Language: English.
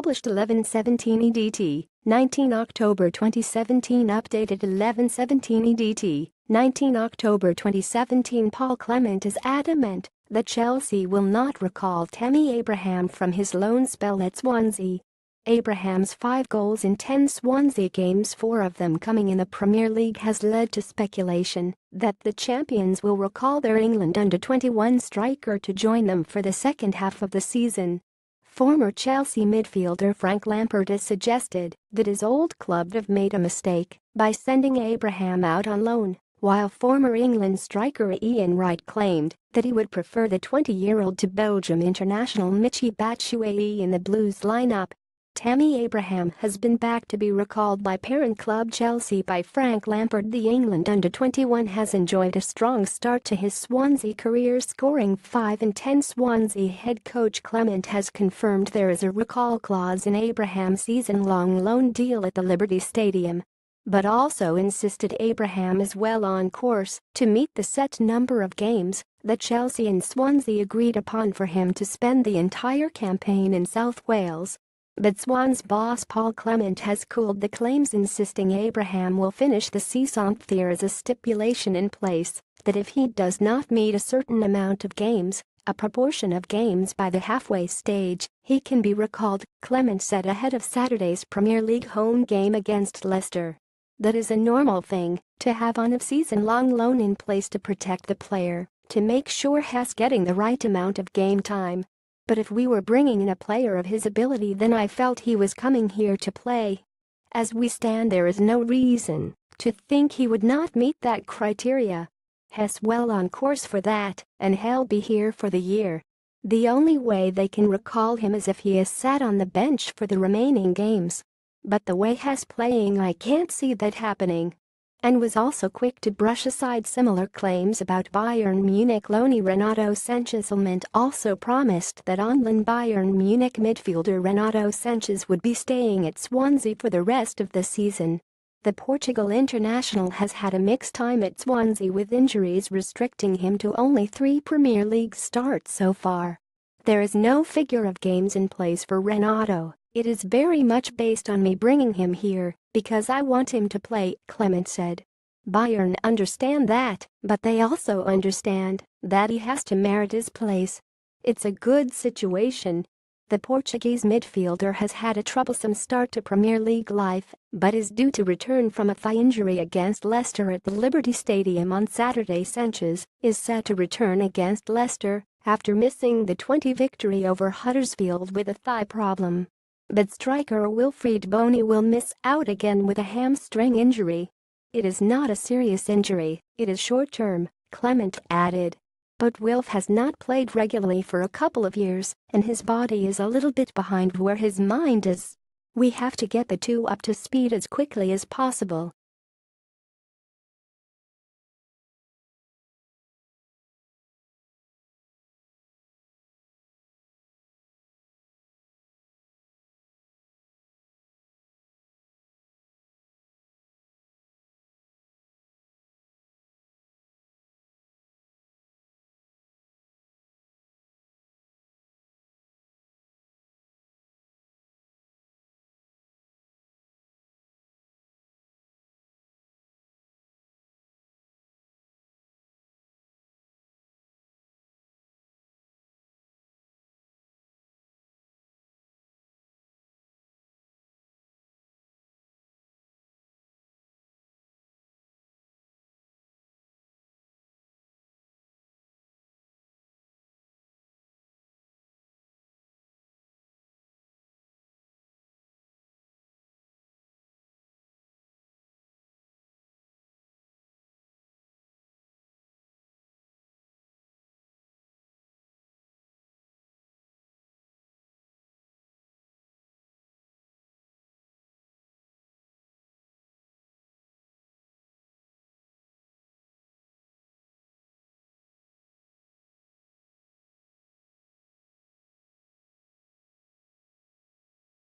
published 1117 EDT, 19 October 2017 updated 1117 EDT, 19 October 2017 Paul Clement is adamant that Chelsea will not recall Tammy Abraham from his loan spell at Swansea. Abraham's five goals in 10 Swansea games four of them coming in the Premier League has led to speculation that the champions will recall their England under-21 striker to join them for the second half of the season. Former Chelsea midfielder Frank Lampard has suggested that his old club have made a mistake by sending Abraham out on loan, while former England striker Ian Wright claimed that he would prefer the 20-year-old to Belgium international Michy Batshuayi in the Blues lineup. Tammy Abraham has been back to be recalled by parent club Chelsea by Frank Lampard The England under-21 has enjoyed a strong start to his Swansea career scoring 5 in 10 Swansea head coach Clement has confirmed there is a recall clause in Abraham's season-long loan deal at the Liberty Stadium but also insisted Abraham is well on course to meet the set number of games that Chelsea and Swansea agreed upon for him to spend the entire campaign in South Wales. But Swans boss Paul Clement has cooled the claims insisting Abraham will finish the season. There is a stipulation in place that if he does not meet a certain amount of games, a proportion of games by the halfway stage, he can be recalled, Clement said ahead of Saturday's Premier League home game against Leicester. That is a normal thing to have on a season-long loan in place to protect the player, to make sure he's getting the right amount of game time but if we were bringing in a player of his ability then I felt he was coming here to play. As we stand there is no reason to think he would not meet that criteria. Hess well on course for that, and he'll be here for the year. The only way they can recall him is if he is sat on the bench for the remaining games. But the way Hess playing I can't see that happening and was also quick to brush aside similar claims about Bayern Munich loanee Renato Sanches also promised that on-loan Bayern Munich midfielder Renato Sanches would be staying at Swansea for the rest of the season. The Portugal international has had a mixed time at Swansea with injuries restricting him to only three Premier League starts so far. There is no figure of games in place for Renato, it is very much based on me bringing him here because I want him to play, Clement said. Bayern understand that, but they also understand that he has to merit his place. It's a good situation. The Portuguese midfielder has had a troublesome start to Premier League life, but is due to return from a thigh injury against Leicester at the Liberty Stadium on Saturday. Sanches is set to return against Leicester after missing the 20 victory over Huddersfield with a thigh problem but striker Wilfried Bony will miss out again with a hamstring injury. It is not a serious injury, it is short-term, Clement added. But Wilf has not played regularly for a couple of years, and his body is a little bit behind where his mind is. We have to get the two up to speed as quickly as possible.